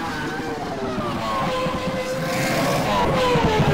Oh, my God.